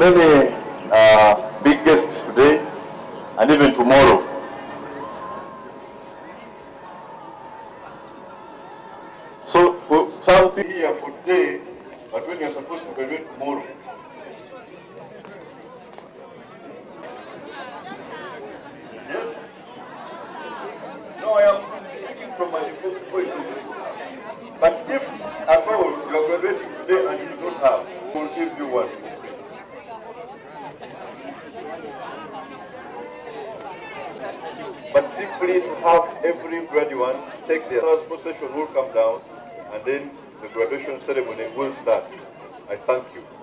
have many uh, big guests today and even tomorrow. So for some people here for today, but when you're supposed to graduate tomorrow. Yes? No, I am speaking from my point of view. But if at all you are graduating today and you do not have, we'll give you one. But simply to have every graduate take their transport session will come down and then the graduation ceremony will start. I thank you.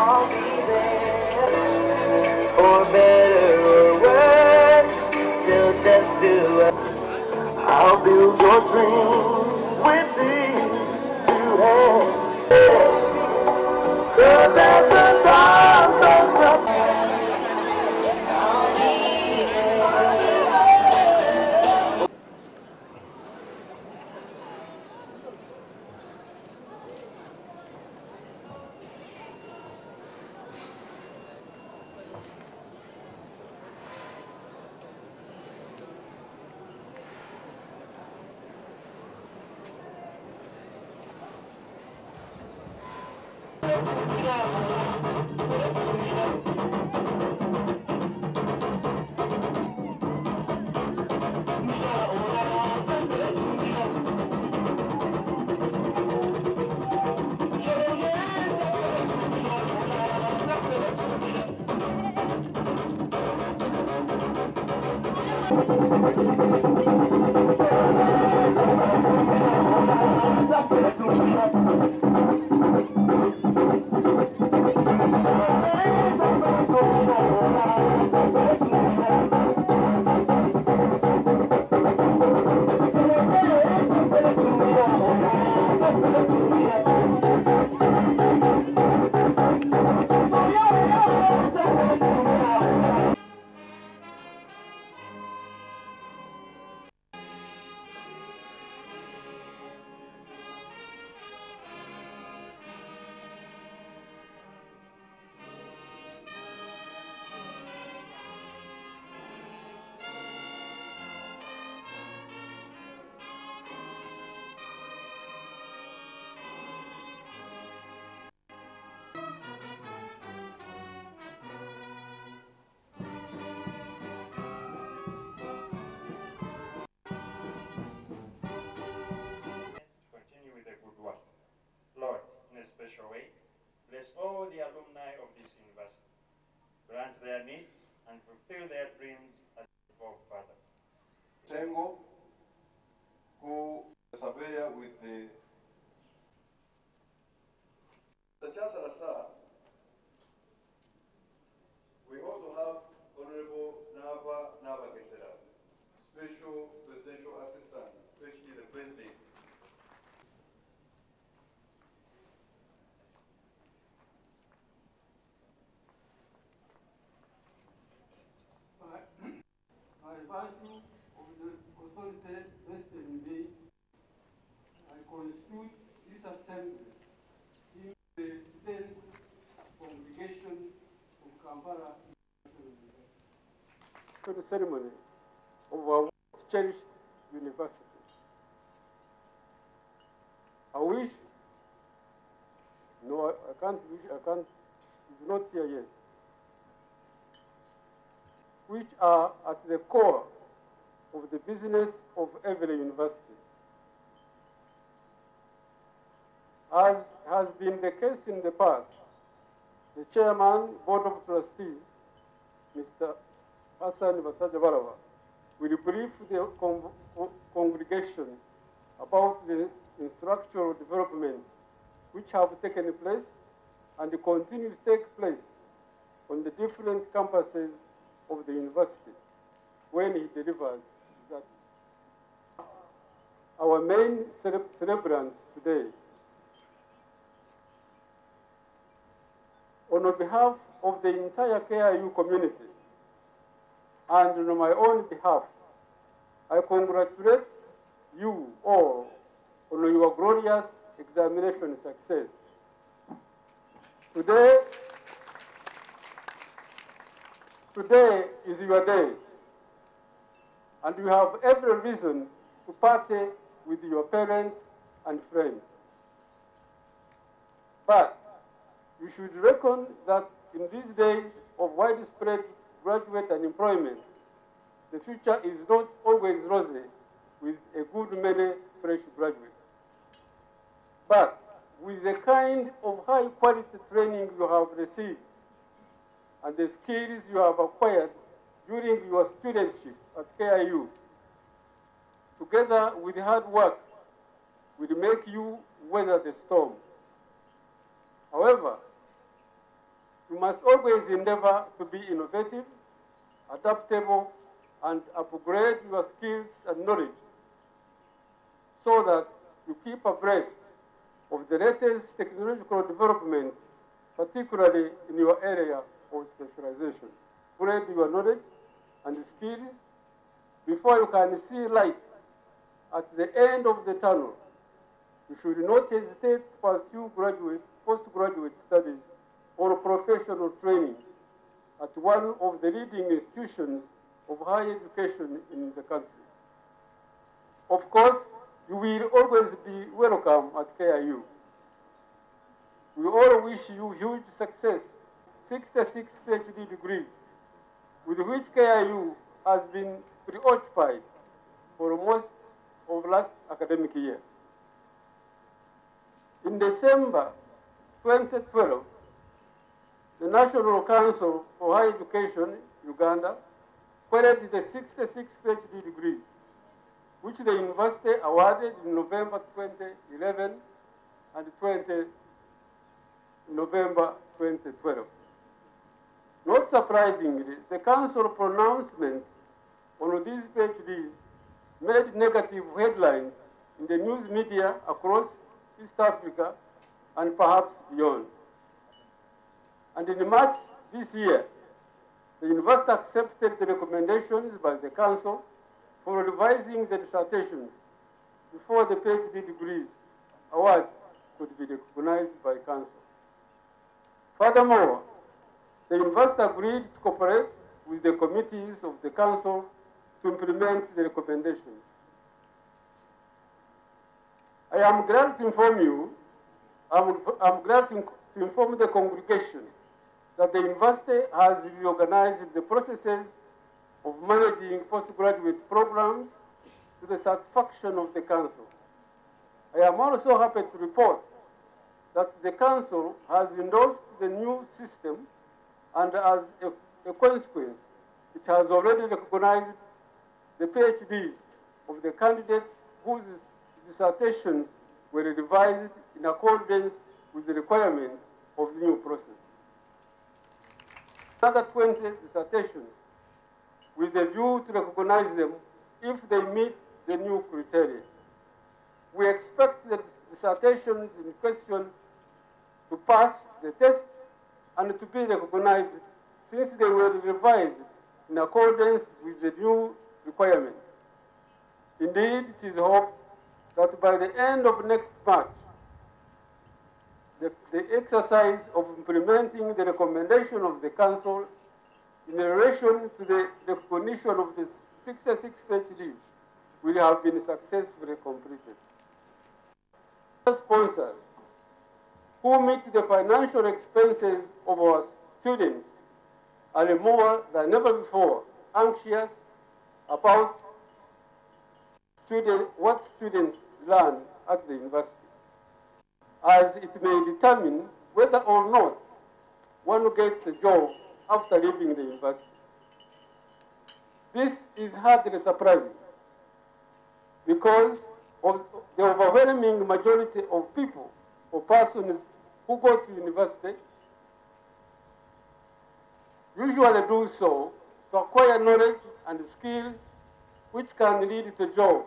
I'll be there for better or worse till death do end I'll build your dreams with these two hands. Cause as continue with in a special way, bless all the alumni of this university. Grant their needs and fulfill their dreams as they go further. Tango, who surveyor with the the Chancellor, sir, we also have Honorable Nava Nava Gesera, Special Presidential Assistant, especially the President. By by virtue of the authority vested in me, I constitute this assembly in the tenth congregation of Kampala. To the ceremony of our cherished University. I wish, no, I can't wish, I can't, it's not here yet, which are at the core of the business of every university. As has been the case in the past, the chairman, board of trustees, Mr. Hassan Basajjabalaba, will brief the con congregation about the structural developments which have taken place and continue to take place on the different campuses of the university when he delivers that. Our main cele celebrants today, on behalf of the entire KIU community and on my own behalf, I congratulate you all on your glorious examination success. Today, today is your day, and you have every reason to party with your parents and friends. But you should reckon that in these days of widespread graduate unemployment, the future is not always rosy with a good many fresh graduates. But with the kind of high quality training you have received and the skills you have acquired during your studentship at KIU, together with hard work, will make you weather the storm. However, you must always endeavor to be innovative, adaptable, and upgrade your skills and knowledge so that you keep abreast of the latest technological developments, particularly in your area of specialization. Upgrade your knowledge and skills before you can see light at the end of the tunnel. You should not hesitate to pursue graduate, postgraduate studies or professional training at one of the leading institutions of higher education in the country. Of course, you will always be welcome at KIU. We all wish you huge success, 66 PhD degrees, with which KIU has been preoccupied for most of last academic year. In December 2012, the National Council for Higher Education, Uganda, credited the 66 PhD degrees, which the university awarded in November 2011 and 20 November 2012. Not surprisingly, the council pronouncement on these PhDs made negative headlines in the news media across East Africa and perhaps beyond. And in March this year, the university accepted the recommendations by the council for revising the dissertations before the PhD degrees awards could be recognized by council. Furthermore, the university agreed to cooperate with the committees of the council to implement the recommendations. I am glad to inform you, I'm glad to, to inform the congregation that the university has reorganized the processes of managing postgraduate programs to the satisfaction of the council. I am also happy to report that the council has endorsed the new system and as a, a consequence, it has already recognized the PhDs of the candidates whose dissertations were revised in accordance with the requirements of the new process. Another 20 dissertations with a view to recognize them if they meet the new criteria. We expect the dissertations in question to pass the test and to be recognized since they were revised in accordance with the new requirements. Indeed, it is hoped that by the end of next March, the, the exercise of implementing the recommendation of the Council in relation to the recognition of the 66 PhDs will have been successfully completed. Sponsors who meet the financial expenses of our students are more than ever before anxious about student, what students learn at the university, as it may determine whether or not one gets a job after leaving the university. This is hardly surprising because of the overwhelming majority of people or persons who go to university usually do so to acquire knowledge and skills which can lead to a job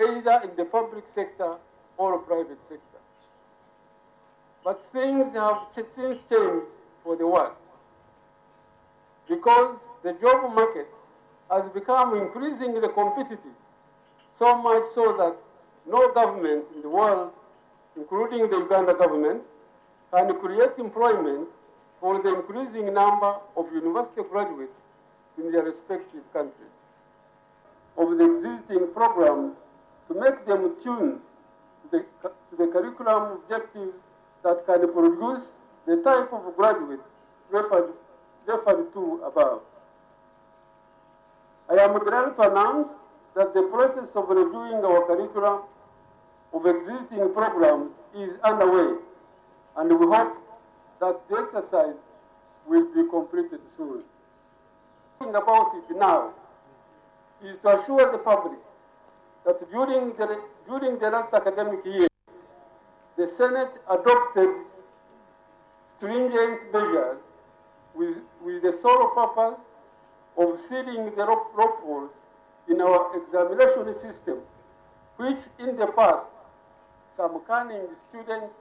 either in the public sector or private sector. But things have since changed for the worse because the job market has become increasingly competitive, so much so that no government in the world, including the Uganda government, can create employment for the increasing number of university graduates in their respective countries. Of the existing programs to make them tune to the, to the curriculum objectives that can produce the type of graduate referred, referred to above. I am glad to announce that the process of reviewing our curriculum of existing programs is underway, and we hope that the exercise will be completed soon. Talking about it now is to assure the public that during the, during the last academic year, the Senate adopted stringent measures with, with the sole purpose of sealing the loopholes in our examination system, which in the past, some cunning students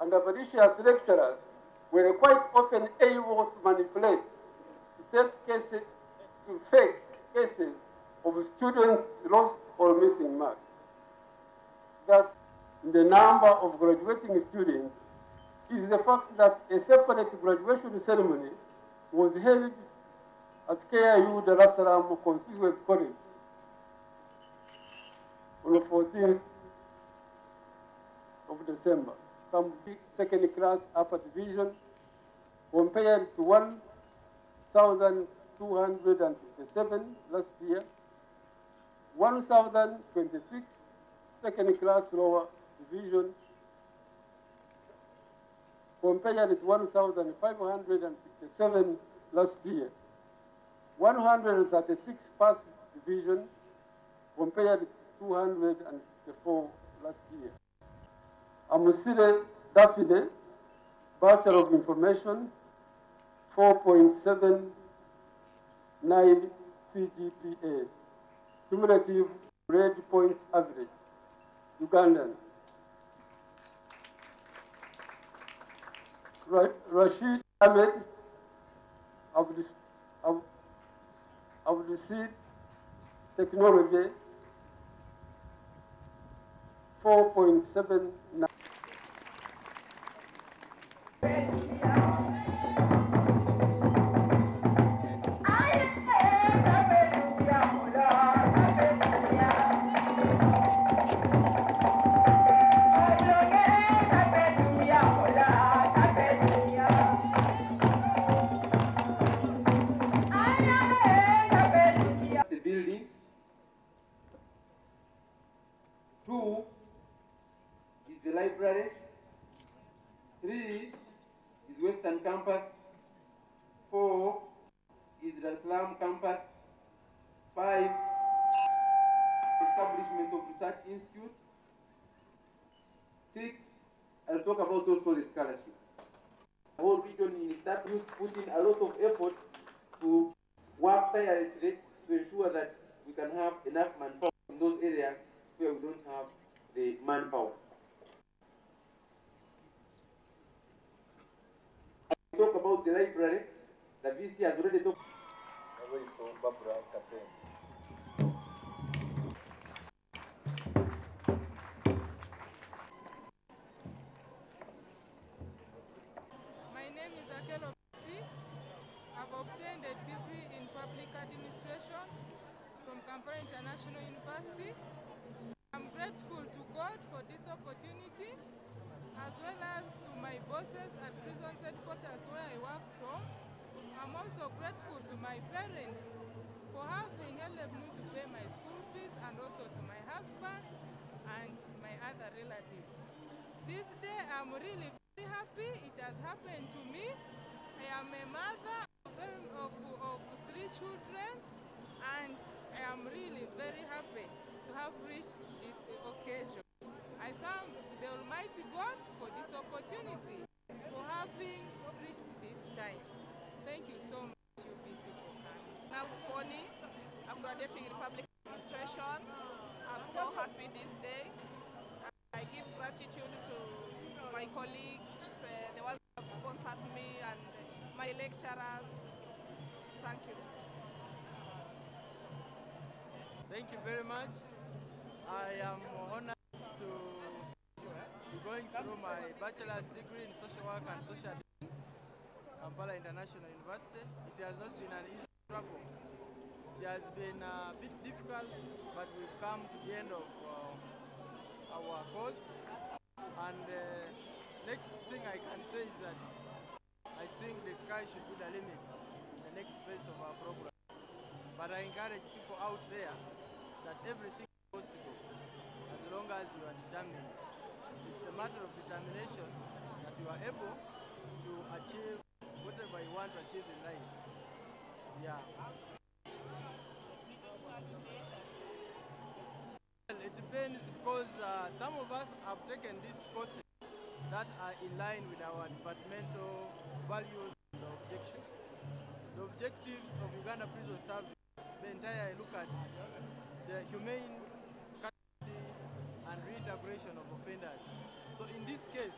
and avaricious lecturers were quite often able to manipulate, to take cases, to fake cases of students lost or missing marks. Thus, the number of graduating students is the fact that a separate graduation ceremony was held at KIU Dar es Constituent College on the 14th of December. Some second class upper division compared to 1,257 last year, 1,026 second class lower division compared to 1,567 last year. 136 pass division compared to 204 last year. Amusile Daphne, Bachelor of Information, 4.79 CGPA, cumulative grade point average, Ugandan. Ra- Rashid Ahmed, of this, of, of the seed technology, 4.79. talk about also the scholarships. The whole region in youth put in a lot of effort to work tirelessly to ensure that we can have enough manpower in those areas where we don't have the manpower. Talk about the library. The VC has already talked. Public Administration from Kampala International University. I'm grateful to God for this opportunity as well as to my bosses at prison headquarters where I work from. I'm also grateful to my parents for having helped me to pay my school fees and also to my husband and my other relatives. This day I'm really very happy it has happened to me. I am a mother of, of three children and I am really very happy to have reached this occasion. I thank the Almighty God for this opportunity, for having reached this time. Thank you so much, UBC, for coming. Nabukoni, I'm graduating in public administration. I'm so happy this day. I give gratitude to my colleagues, uh, the ones who have sponsored me, and my lecturers. Thank you. Thank you very much. I am honored to be going through my bachelor's degree in social work and social design, Kampala International University. It has not been an easy struggle. It has been a bit difficult, but we've come to the end of uh, our course. And uh, next thing I can say is that I think the sky should be the limit next phase of our program. But I encourage people out there that everything is possible as long as you are determined. It's a matter of determination that you are able to achieve whatever you want to achieve in life. Yeah. Well, it depends because uh, some of us have taken these courses that are in line with our departmental values and objectives. Objectives of Uganda Prison Service, the entire look at the humane custody and reintegration of offenders. So in this case,